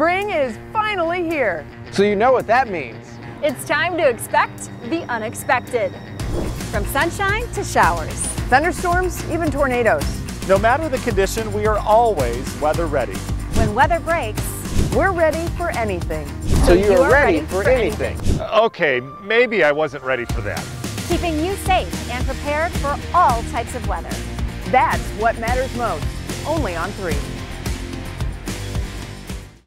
Spring is finally here. So you know what that means. It's time to expect the unexpected. From sunshine to showers. Thunderstorms, even tornadoes. No matter the condition, we are always weather ready. When weather breaks, We're ready for anything. So, you, are ready, for, anything. Okay, maybe I wasn't ready for that. keeping you safe and prepared for all types of weather. That's what matters most. Only on 3.